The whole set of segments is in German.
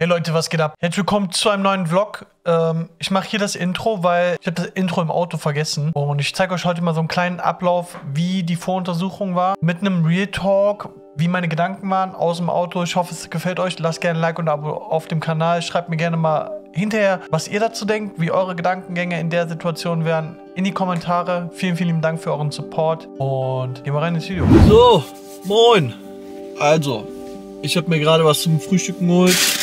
Hey Leute, was geht ab? Herzlich willkommen zu einem neuen Vlog. Ähm, ich mache hier das Intro, weil ich habe das Intro im Auto vergessen. Und ich zeige euch heute mal so einen kleinen Ablauf, wie die Voruntersuchung war. Mit einem Real Talk, wie meine Gedanken waren aus dem Auto. Ich hoffe, es gefällt euch. Lasst gerne ein Like und ein Abo auf dem Kanal. Schreibt mir gerne mal hinterher, was ihr dazu denkt, wie eure Gedankengänge in der Situation wären, in die Kommentare. Vielen, vielen Dank für euren Support. Und gehen wir rein ins Video. So, moin. Also, ich habe mir gerade was zum Frühstücken geholt.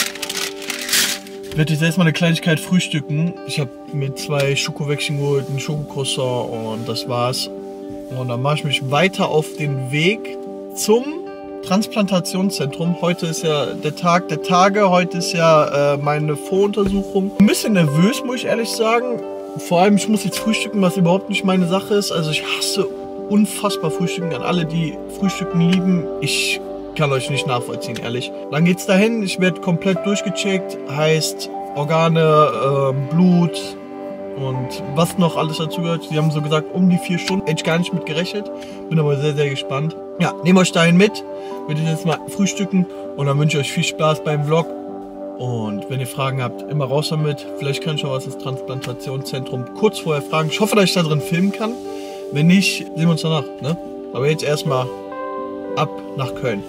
Ich werde jetzt erstmal eine Kleinigkeit frühstücken. Ich habe mir zwei Schokowäckchen geholt, ein Schokocroissant und das war's. Und dann mache ich mich weiter auf den Weg zum Transplantationszentrum. Heute ist ja der Tag der Tage. Heute ist ja äh, meine Voruntersuchung. Ein bisschen nervös, muss ich ehrlich sagen. Vor allem, ich muss jetzt frühstücken, was überhaupt nicht meine Sache ist. Also ich hasse unfassbar Frühstücken. An alle, die Frühstücken lieben. Ich kann euch nicht nachvollziehen, ehrlich. Dann geht's dahin, ich werde komplett durchgecheckt, heißt Organe, äh, Blut und was noch alles dazu gehört. Die haben so gesagt, um die vier Stunden. Hätte ich gar nicht mit gerechnet. Bin aber sehr, sehr gespannt. Ja, nehmt euch dahin mit. Würde ich jetzt mal frühstücken und dann wünsche ich euch viel Spaß beim Vlog. Und wenn ihr Fragen habt, immer raus damit. Vielleicht kann ich auch was das Transplantationszentrum kurz vorher fragen. Ich hoffe, dass ich da drin filmen kann. Wenn nicht, sehen wir uns danach. Ne? Aber jetzt erstmal ab nach Köln.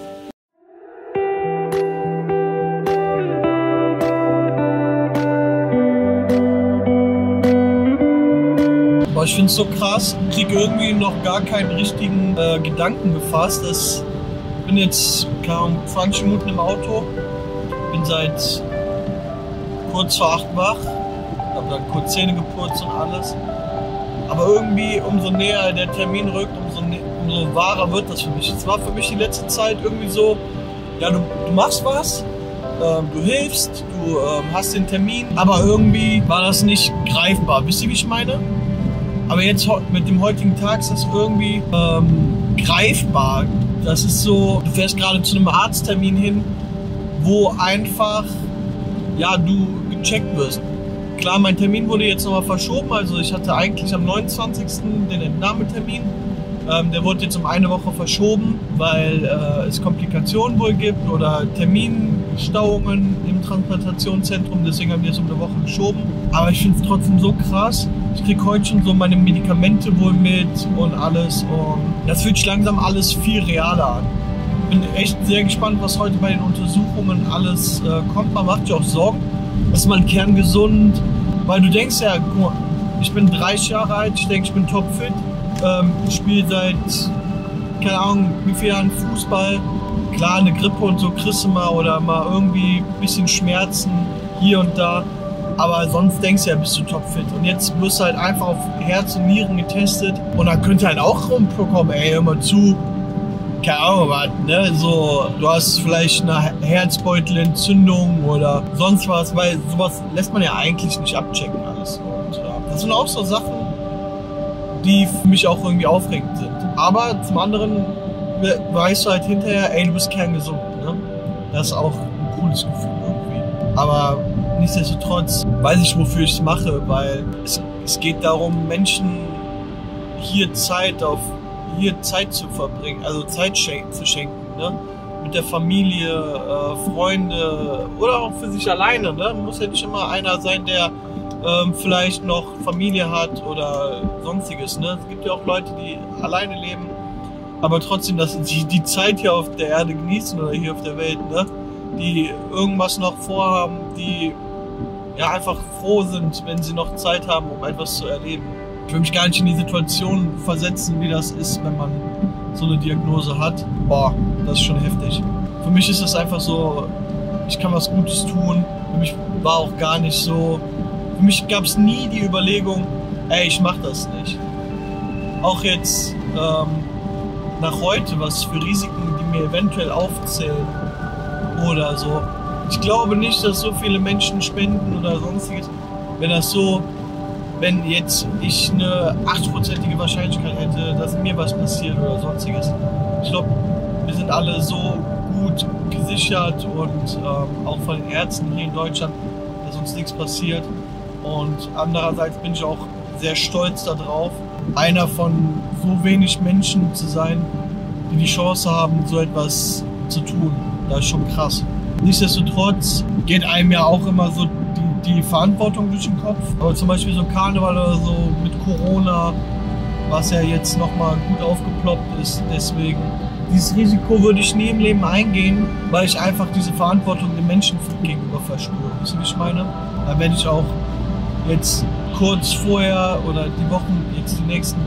Finde es so krass, kriege irgendwie noch gar keinen richtigen äh, Gedanken gefasst. Ich bin jetzt kaum 20 Minuten im Auto, bin seit kurz vor 8 wach, habe dann kurz Zähne geputzt und alles. Aber irgendwie, umso näher der Termin rückt, umso, umso wahrer wird das für mich. Es war für mich die letzte Zeit irgendwie so, ja, du, du machst was, ähm, du hilfst, du ähm, hast den Termin, aber irgendwie war das nicht greifbar. Wisst ihr, wie ich meine? Aber jetzt mit dem heutigen Tag ist das irgendwie ähm, greifbar. Das ist so, du fährst gerade zu einem Arzttermin hin, wo einfach, ja, du gecheckt wirst. Klar, mein Termin wurde jetzt nochmal verschoben. Also ich hatte eigentlich am 29. den Entnahmetermin. Ähm, der wurde jetzt um eine Woche verschoben, weil äh, es Komplikationen wohl gibt oder Terminstauungen im Transplantationszentrum. Deswegen haben die es um eine Woche geschoben. Aber ich finde es trotzdem so krass. Ich kriege heute schon so meine Medikamente wohl mit und alles. Und das fühlt sich langsam alles viel realer an. Bin echt sehr gespannt, was heute bei den Untersuchungen alles äh, kommt. Man macht sich auch Sorgen. Ist man kerngesund? Weil du denkst ja, guck mal, ich bin 30 Jahre alt, ich denke, ich bin topfit. Ähm, ich spiele seit, keine Ahnung, wie vielen Jahren Fußball. Klar, eine Grippe und so kriegst du mal oder mal irgendwie ein bisschen Schmerzen hier und da. Aber sonst denkst du ja, bist du topfit. Und jetzt wirst du halt einfach auf Herz und Nieren getestet. Und dann könnte halt auch rumkommen, ey, hör mal zu. Keine Ahnung, was, ne? So, du hast vielleicht eine Herzbeutelentzündung oder sonst was, weil sowas lässt man ja eigentlich nicht abchecken alles. Und ja, das sind auch so Sachen, die für mich auch irgendwie aufregend sind. Aber zum anderen weißt du halt hinterher, ey, du bist kerngesund, ne? Das ist auch ein cooles Gefühl irgendwie. Aber nichtsdestotrotz weiß ich, wofür ich es mache, weil es, es geht darum, Menschen hier Zeit auf hier Zeit zu verbringen, also Zeit schen zu schenken, ne? Mit der Familie, äh, Freunde oder auch für sich alleine, ne? Muss ja nicht immer einer sein, der ähm, vielleicht noch Familie hat oder sonstiges, ne? Es gibt ja auch Leute, die alleine leben, aber trotzdem, dass sie die Zeit hier auf der Erde genießen oder hier auf der Welt, ne? Die irgendwas noch vorhaben, die ja einfach froh sind, wenn sie noch Zeit haben, um etwas zu erleben. Ich will mich gar nicht in die Situation versetzen, wie das ist, wenn man so eine Diagnose hat. Boah, das ist schon heftig. Für mich ist es einfach so, ich kann was Gutes tun. Für mich war auch gar nicht so, für mich gab es nie die Überlegung, ey, ich mach das nicht. Auch jetzt ähm, nach heute, was für Risiken die mir eventuell aufzählen oder so, ich glaube nicht, dass so viele Menschen spenden oder sonstiges, wenn das so, wenn jetzt ich eine 8%ige Wahrscheinlichkeit hätte, dass mir was passiert oder sonstiges. Ich glaube, wir sind alle so gut gesichert und ähm, auch von den Ärzten hier in Deutschland, dass uns nichts passiert. Und andererseits bin ich auch sehr stolz darauf, einer von so wenig Menschen zu sein, die die Chance haben, so etwas zu tun. Das ist schon krass. nichtsdestotrotz geht einem ja auch immer so die, die Verantwortung durch den Kopf. Aber zum Beispiel so Karneval oder so mit Corona, was ja jetzt nochmal gut aufgeploppt ist. Deswegen, dieses Risiko würde ich nie im Leben eingehen, weil ich einfach diese Verantwortung den Menschen gegenüber verspüre. Wisst ihr, wie ich meine? Da werde ich auch jetzt kurz vorher oder die Wochen, jetzt die nächsten,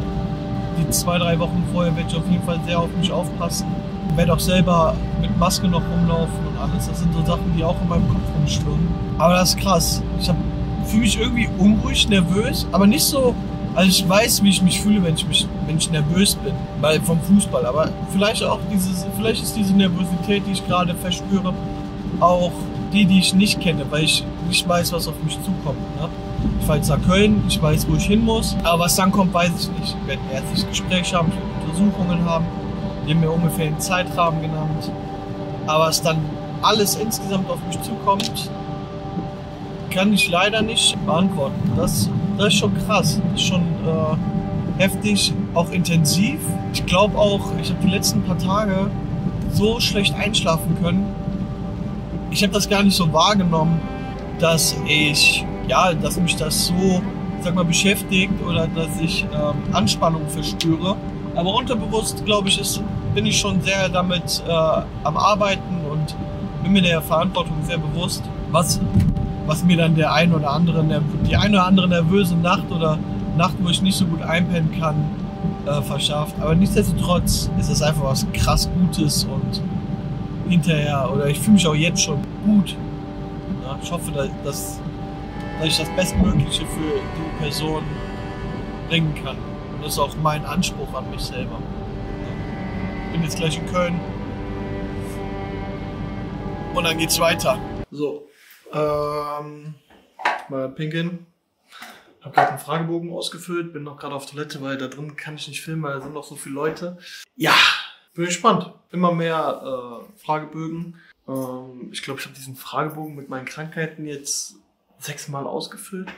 die zwei, drei Wochen vorher, werde ich auf jeden Fall sehr auf mich aufpassen. Ich werde auch selber mit Maske noch rumlaufen und alles. Das sind so Sachen, die auch in meinem Kopf rumschwimmen. Aber das ist krass. Ich fühle mich irgendwie unruhig, nervös, aber nicht so. Also ich weiß, wie ich mich fühle, wenn ich mich, wenn ich nervös bin, weil vom Fußball. Aber vielleicht auch dieses, vielleicht ist diese Nervosität, die ich gerade verspüre, auch die, die ich nicht kenne, weil ich nicht weiß, was auf mich zukommt. Ne? Ich fahre jetzt nach Köln, ich weiß, wo ich hin muss, aber was dann kommt, weiß ich nicht. Ich werde ein ärztliches Gespräch haben, ich werde Untersuchungen haben, die haben mir ungefähr einen Zeitrahmen genannt. Aber was dann alles insgesamt auf mich zukommt, kann ich leider nicht beantworten. Das, das ist schon krass, das ist schon äh, heftig, auch intensiv. Ich glaube auch, ich habe die letzten paar Tage so schlecht einschlafen können. Ich habe das gar nicht so wahrgenommen, dass ich ja, dass mich das so, sag mal, beschäftigt oder dass ich ähm, Anspannung verspüre. Aber unterbewusst, glaube ich, ist, bin ich schon sehr damit äh, am Arbeiten und bin mir der Verantwortung sehr bewusst, was, was mir dann der ein oder andere, die eine oder andere nervöse Nacht oder Nacht, wo ich nicht so gut einpennen kann, äh, verschafft. Aber nichtsdestotrotz ist es einfach was krass Gutes und hinterher, oder ich fühle mich auch jetzt schon gut. Ja, ich hoffe, dass dass ich das Bestmögliche für die Person bringen kann. Und das ist auch mein Anspruch an mich selber. Ich bin jetzt gleich in Köln. Und dann geht's weiter. So. Ähm, mal pinkeln. Hab gerade einen Fragebogen ausgefüllt, bin noch gerade auf Toilette, weil da drin kann ich nicht filmen, weil da sind noch so viele Leute. Ja, bin gespannt. Immer mehr äh, Fragebögen. Ähm, ich glaube, ich habe diesen Fragebogen mit meinen Krankheiten jetzt sechsmal ausgefüllt.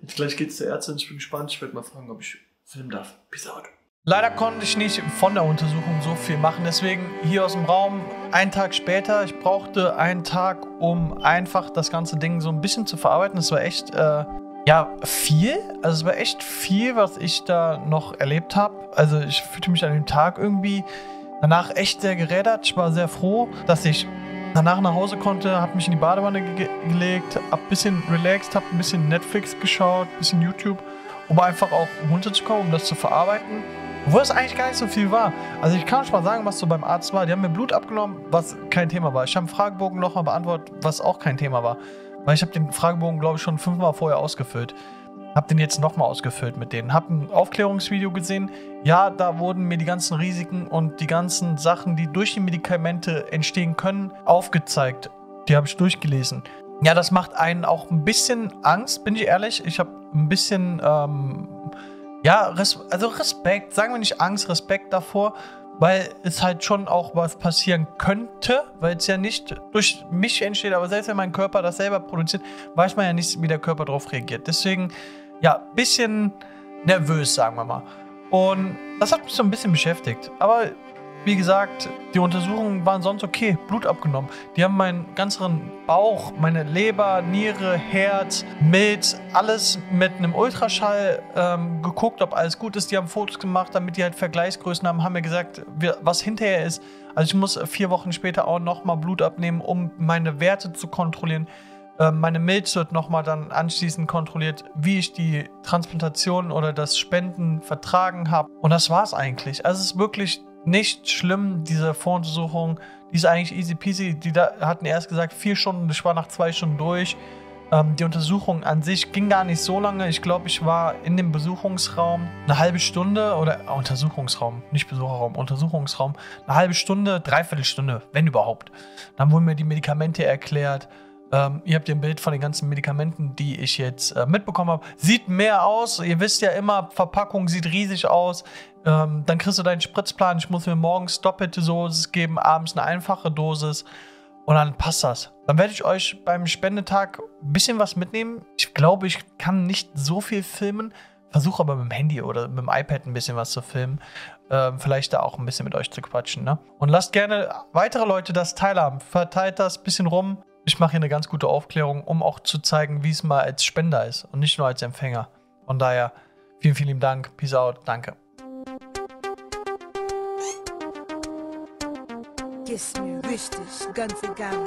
Jetzt gleich geht's zur Ärztin. Ich bin gespannt. Ich werde mal fragen, ob ich filmen darf. Peace out. Leider konnte ich nicht von der Untersuchung so viel machen. Deswegen hier aus dem Raum, einen Tag später. Ich brauchte einen Tag, um einfach das ganze Ding so ein bisschen zu verarbeiten. Es war echt, äh, ja, viel. Also es war echt viel, was ich da noch erlebt habe. Also ich fühlte mich an dem Tag irgendwie danach echt sehr gerädert. Ich war sehr froh, dass ich danach nach Hause konnte, habe mich in die Badewanne ge gelegt, hab ein bisschen relaxed, hab ein bisschen Netflix geschaut, ein bisschen YouTube, um einfach auch runterzukommen, um das zu verarbeiten. Obwohl es eigentlich gar nicht so viel war. Also ich kann schon mal sagen, was so beim Arzt war. Die haben mir Blut abgenommen, was kein Thema war. Ich habe einen Fragebogen nochmal beantwortet, was auch kein Thema war. Weil ich habe den Fragebogen, glaube ich, schon fünfmal vorher ausgefüllt. Hab den jetzt nochmal ausgefüllt mit denen. Hab ein Aufklärungsvideo gesehen. Ja, da wurden mir die ganzen Risiken und die ganzen Sachen, die durch die Medikamente entstehen können, aufgezeigt. Die habe ich durchgelesen. Ja, das macht einen auch ein bisschen Angst, bin ich ehrlich. Ich habe ein bisschen, ähm, ja, res also Respekt, sagen wir nicht Angst, Respekt davor, weil es halt schon auch was passieren könnte, weil es ja nicht durch mich entsteht, aber selbst wenn mein Körper das selber produziert, weiß man ja nicht, wie der Körper darauf reagiert. Deswegen, ja, bisschen nervös, sagen wir mal. Und das hat mich so ein bisschen beschäftigt. Aber wie gesagt, die Untersuchungen waren sonst okay. Blut abgenommen. Die haben meinen ganzen Bauch, meine Leber, Niere, Herz, Milz, alles mit einem Ultraschall ähm, geguckt, ob alles gut ist. Die haben Fotos gemacht, damit die halt Vergleichsgrößen haben, haben mir gesagt, was hinterher ist. Also ich muss vier Wochen später auch nochmal Blut abnehmen, um meine Werte zu kontrollieren. Ähm, meine Milz wird nochmal dann anschließend kontrolliert, wie ich die Transplantation oder das Spenden vertragen habe. Und das war es eigentlich. Also es ist wirklich nicht schlimm, diese Voruntersuchung. Die ist eigentlich easy peasy. Die da, hatten erst gesagt, vier Stunden, ich war nach zwei Stunden durch. Ähm, die Untersuchung an sich ging gar nicht so lange. Ich glaube, ich war in dem Besuchungsraum eine halbe Stunde oder äh, Untersuchungsraum, nicht Besucherraum, Untersuchungsraum, eine halbe Stunde, dreiviertel Stunde, wenn überhaupt. Dann wurden mir die Medikamente erklärt. Ähm, ihr habt ein Bild von den ganzen Medikamenten, die ich jetzt äh, mitbekommen habe. Sieht mehr aus. Ihr wisst ja immer, Verpackung sieht riesig aus. Ähm, dann kriegst du deinen Spritzplan. Ich muss mir morgens doppelte Dosis geben, abends eine einfache Dosis. Und dann passt das. Dann werde ich euch beim Spendetag ein bisschen was mitnehmen. Ich glaube, ich kann nicht so viel filmen, Versuche aber mit dem Handy oder mit dem iPad ein bisschen was zu filmen. Ähm, vielleicht da auch ein bisschen mit euch zu quatschen. Ne? Und lasst gerne weitere Leute das teilhaben. Verteilt das ein bisschen rum. Ich mache hier eine ganz gute Aufklärung, um auch zu zeigen, wie es mal als Spender ist und nicht nur als Empfänger. Von daher, vielen, vielen Dank. Peace out. Danke. Ist mir wichtig, ganz egal.